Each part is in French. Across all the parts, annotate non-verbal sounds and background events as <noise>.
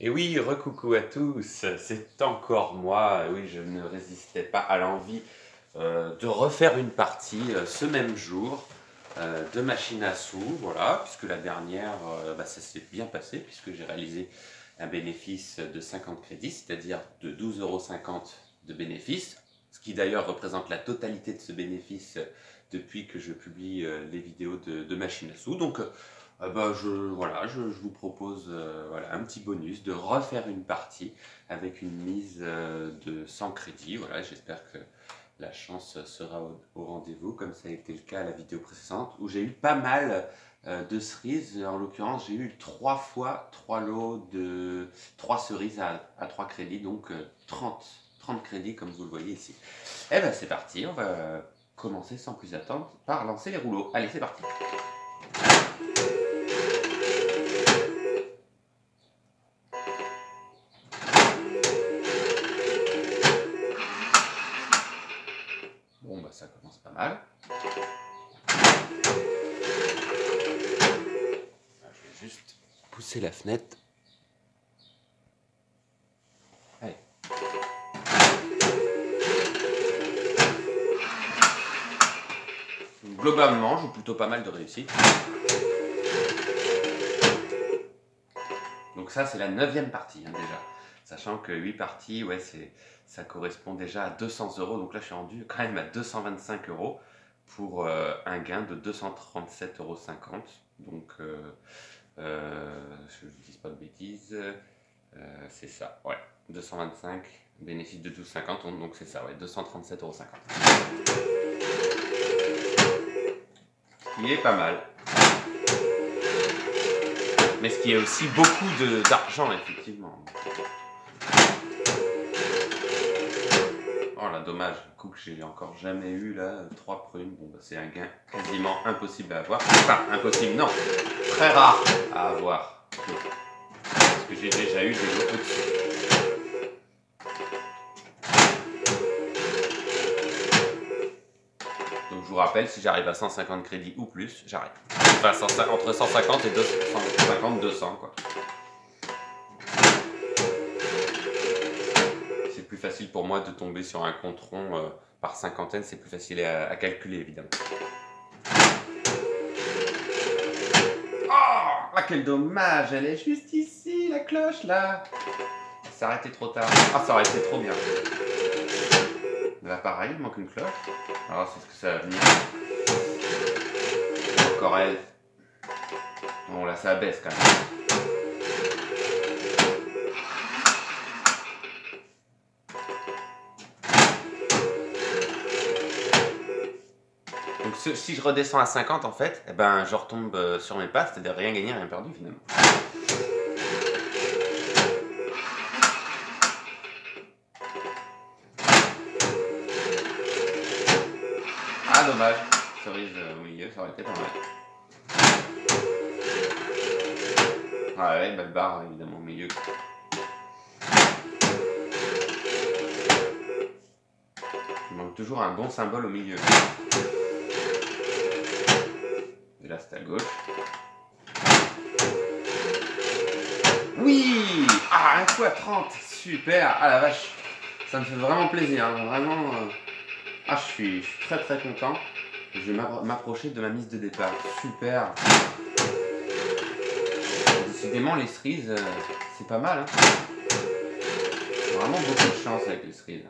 Et oui, recoucou à tous, c'est encore moi. Oui, je ne résistais pas à l'envie euh, de refaire une partie euh, ce même jour euh, de machine à sous, voilà, puisque la dernière, bah, ça s'est bien passé, puisque j'ai réalisé un bénéfice de 50 crédits, c'est-à-dire de 12,50 euros de bénéfice, ce qui d'ailleurs représente la totalité de ce bénéfice depuis que je publie les vidéos de, de machine à sous. Donc, ah bah, je, voilà, je, vous propose euh, voilà, un petit bonus de refaire une partie avec une mise euh, de 100 crédits. Voilà, J'espère que la chance sera au, rendez-vous, comme ça a été le cas à la vidéo précédente, où j'ai eu pas mal euh, de cerises. En l'occurrence, j'ai eu trois fois trois lots de trois cerises à, à 3 crédits, donc 30, 30 crédits comme vous le voyez ici. Et eh ben c'est parti, on va commencer sans plus attendre par lancer les rouleaux. Allez, c'est parti pousser la fenêtre. Globalement, j'ai plutôt pas mal de réussite. Donc ça, c'est la neuvième partie hein, déjà. Sachant que 8 parties, ça correspond déjà à 200 euros. Donc là, je suis rendu quand même à 225 euros pour euh, un gain de 237,50 euros. Donc euh, euh, je ne dis pas de bêtises. C'est ça, ouais. 225, bénéfice de 12,50, donc c'est ça, ouais, 237,50 euros. Qui est pas mal. Mais ce qui est aussi beaucoup d'argent, effectivement. Oh là, dommage, coup que j'ai encore jamais eu là, trois prunes. Bon, bah, c'est un gain quasiment impossible à avoir. Enfin, impossible, non, très rare à avoir. Parce que j'ai déjà eu des lots au-dessus. Je vous rappelle, si j'arrive à 150 crédits ou plus, j'arrête. Enfin, entre 150 et 250, 200 quoi. facile pour moi de tomber sur un compte rond euh, par cinquantaine, c'est plus facile à, calculer évidemment. Oh ah, quel dommage, elle est juste ici, la cloche là Ça aurait été trop tard. Ah, ça aurait été trop bien. Là pareil, il manque une cloche. Alors c'est ce que ça va venir. Encore elle. Bon là ça baisse quand même. si je redescends à 50, en fait, eh ben, je retombe euh, sur mes pas, c'est-à-dire rien gagné, rien perdu finalement. Dommage. Cerise euh, au milieu, ça aurait été pas mal. Ah ouais, belle barre évidemment au milieu. Il manque toujours un bon symbole au milieu là c'est à gauche. Oui Ah, un coup à 30 Super Ah la vache Ça me fait vraiment plaisir, hein. vraiment... Euh, ah, je suis, très très content. Je vais m'approcher de ma mise de départ. Super Décidément, les cerises, euh, c'est pas mal. Hein. Vraiment beaucoup de chance avec les cerises.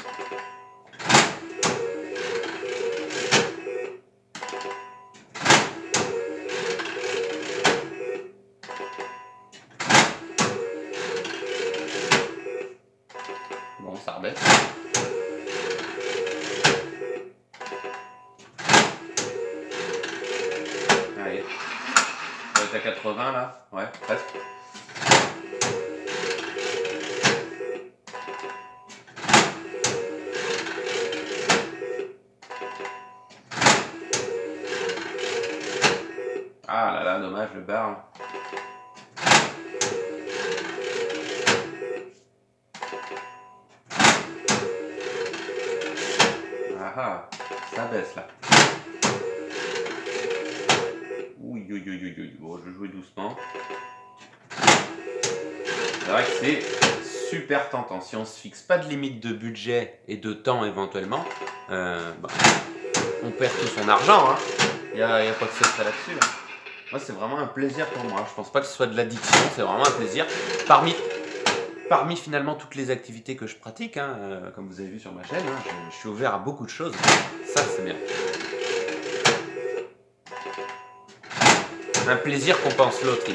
À 80 là Ouais, presque. Ah là là, dommage le bar. Ah ah, ça baisse là. Je jouer doucement. c'est vrai que c'est super tentant. Si on se fixe pas de limite de budget et de temps éventuellement, euh, bah, on perd tout son argent. Il n'y a, a, pas de secret là-dessus. Hein. Moi, c'est vraiment un plaisir pour moi. Je pense pas que ce soit de l'addiction, c'est vraiment un plaisir. Parmi, finalement toutes les activités que je pratique, hein, euh, comme vous avez vu sur ma chaîne, hein, je, suis ouvert à beaucoup de choses. Ça, c'est bien. Un plaisir qu'on pense l'autre.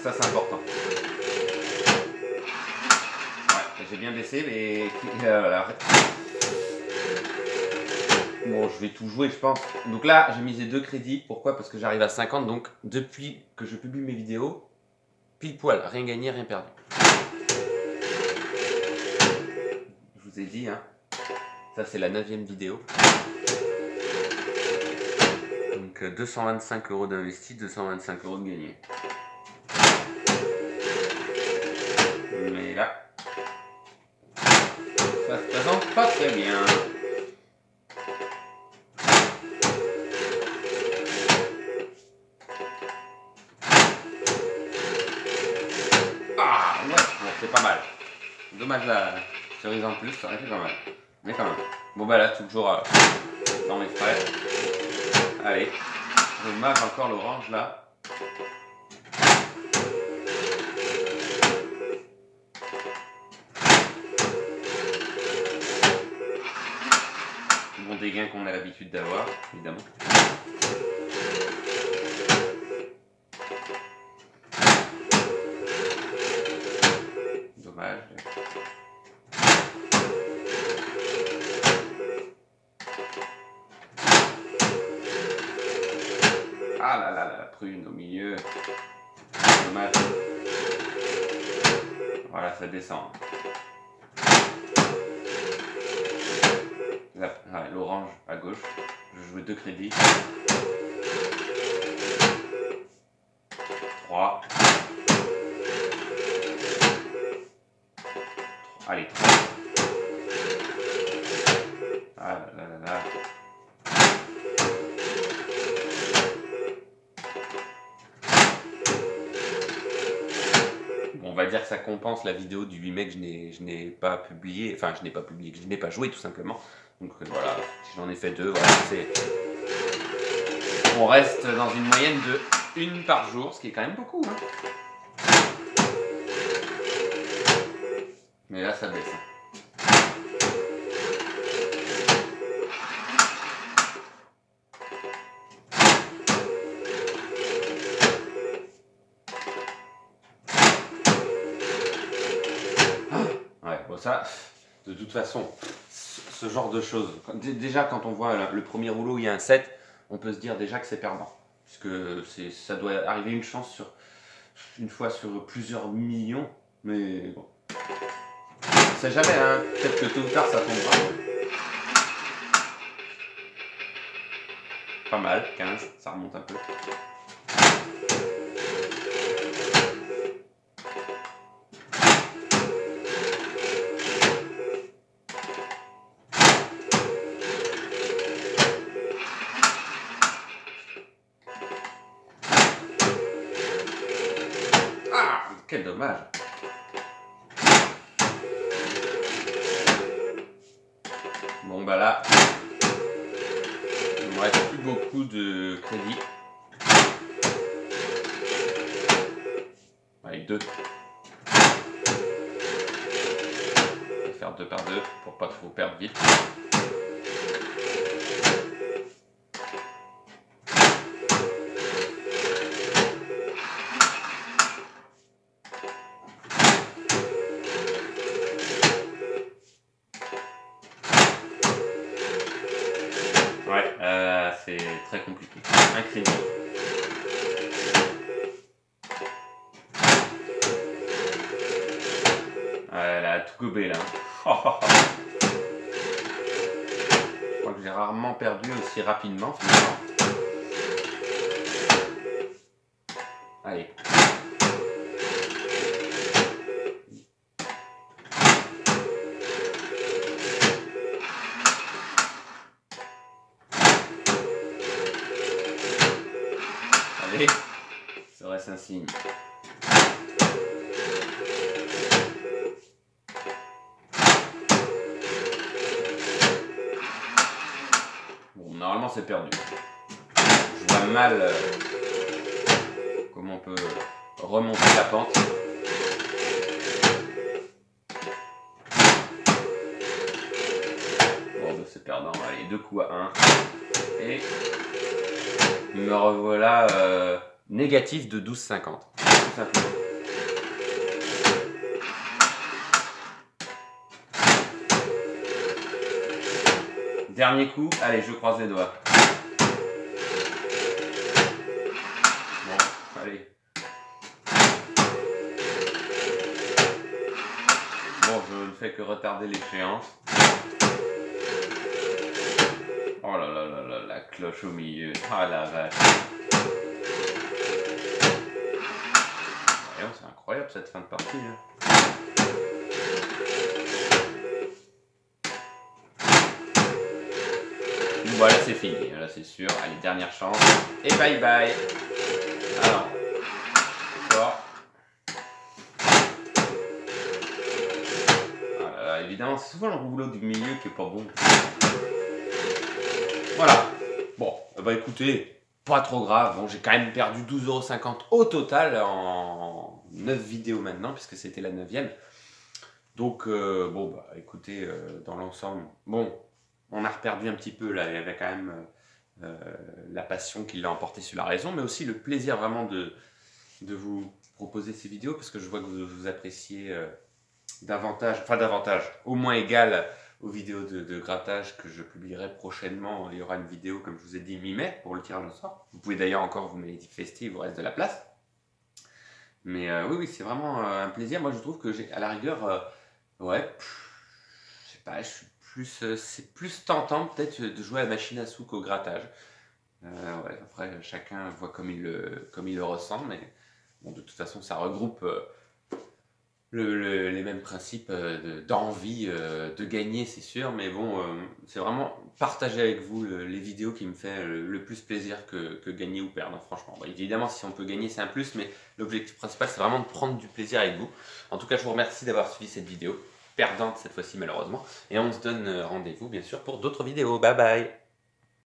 Ça, c'est important. J'ai bien baissé, mais <laughs> Bon, je vais tout jouer, je pense. Donc là, j'ai misé deux crédits. Pourquoi? Parce que j'arrive à 50. Donc, depuis que je publie mes vidéos, pile poil, rien gagné, rien perdu. Je vous ai dit, hein. Ça, c'est la neuvième vidéo. Donc, 225 euh, euros d'investi, 225 euros de gagné. Mais là, ça se présente pas très bien. c'est pas mal. Dommage la cerise en plus, ça aurait été pas mal. Mais quand même. Bon bah là, toujours euh, dans mes frais. Allez. Dommage encore l'orange là. Bon dégain qu'on a l'habitude d'avoir, évidemment. Ah prune au milieu. Dommage. Voilà, ça descend. L'orange à gauche. Je joue deux crédits. 3. Allez. Ah là là là on va dire que ça compense la vidéo du 8 mai que je n'ai pas publié, enfin je n'ai pas publié, je n'ai pas joué tout simplement. Donc euh, voilà, j'en ai fait deux, On reste dans une moyenne de une par jour, ce qui est quand même beaucoup. Hein. Mais là, ça baisse. Ça, de toute façon, ce genre de choses, déjà quand on voit le premier rouleau, il y a un 7, on peut se dire déjà que c'est perdant. Puisque ça doit arriver une chance sur une fois sur plusieurs millions, mais bon. C'est jamais, hein. Peut-être que tôt ou tard ça tombera. Pas mal, 15, ça remonte un peu. Quel dommage Bon bah là, il me reste plus beaucoup de crédit. Allez, deux. On va faire deux par deux pour pas trop perdre vite. Gobé là. Je crois que j'ai rarement perdu aussi rapidement finalement. Allez. Serait-ce un signe perdu. Je vois mal euh, comment on peut remonter la pente. Bah, c'est perdant. Allez, deux coups à un. Et me revoilà euh, négatif de 12,50. Tout simplement. Dernier coup, allez, je croise les doigts. Fais que retarder l'échéance. Oh là là là là, la cloche au milieu. Ah la vache. C'est incroyable cette fin de partie. hein. Voilà, c'est fini. Là, c'est sûr. Allez, dernière chance. Et bye bye. C'est souvent le rouleau du milieu qui est pas bon. Voilà. Bon, ben écoutez, pas trop grave. Bon, j'ai quand même perdu 12,50€ au total en 9 vidéos maintenant, puisque c'était la 9 Donc, euh, bon, bah écoutez, euh, dans l'ensemble, bon, on a reperdu un petit peu là. Il y avait quand même euh, la passion qui l'a emporté sur la raison, mais aussi le plaisir vraiment de, de vous proposer ces vidéos, parce que je vois que vous, vous appréciez davantage, enfin davantage, au moins égal aux vidéos de, de grattage que je publierai prochainement. Il y aura une vidéo, comme je vous ai dit, mi-mai pour le tirage au sort. Vous pouvez d'ailleurs encore vous manifester, il vous reste de la place. Mais euh, oui, oui, c'est vraiment euh, un plaisir. Moi, je trouve que j'ai, à la rigueur, euh, ouais, je sais pas, je suis plus, c'est plus tentant peut-être de jouer à la machine à sous qu'au grattage. Ouais, après, chacun voit comme il le, comme il le ressent, mais bon, de toute façon, ça regroupe le- le- les mêmes principes euh, de- d'envie euh, de gagner, c'est sûr, mais bon, euh, c'est vraiment partager avec vous le- les vidéos qui me fait le, plus plaisir que, gagner ou perdre, franchement. Évidemment, si on peut gagner, c'est un plus, mais l'objectif principal, c'est vraiment de prendre du plaisir avec vous. En tout cas, je vous remercie d'avoir suivi cette vidéo, perdante cette fois-ci malheureusement, et on se donne rendez-vous bien sûr pour d'autres vidéos. Bye bye